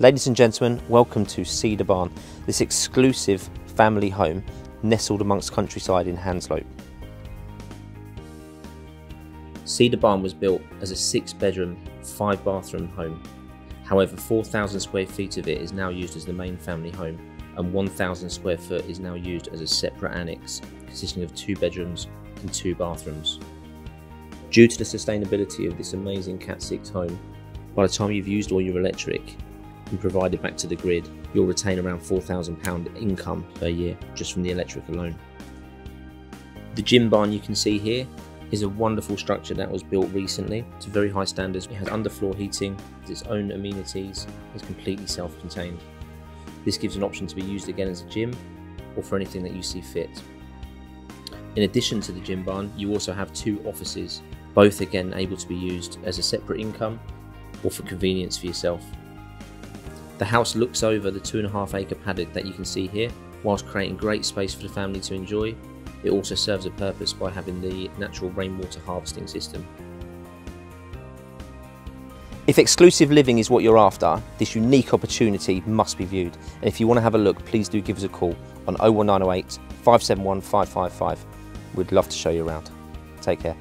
Ladies and gentlemen, welcome to Cedar Barn, this exclusive family home nestled amongst countryside in Hanslope. Cedar Barn was built as a six bedroom, five bathroom home. However, 4,000 square feet of it is now used as the main family home and 1,000 square foot is now used as a separate annex consisting of two bedrooms and two bathrooms. Due to the sustainability of this amazing Cat 6 home, by the time you've used all your electric and provided back to the grid, you'll retain around £4,000 income per year just from the electric alone. The gym barn you can see here is a wonderful structure that was built recently to very high standards. It has underfloor heating, its own amenities, is completely self-contained. This gives an option to be used again as a gym or for anything that you see fit. In addition to the gym barn, you also have two offices, both again able to be used as a separate income or for convenience for yourself. The house looks over the two and a half acre paddock that you can see here, whilst creating great space for the family to enjoy. It also serves a purpose by having the natural rainwater harvesting system. If exclusive living is what you're after, this unique opportunity must be viewed. And if you want to have a look, please do give us a call on 01908 571 555. We'd love to show you around. Take care.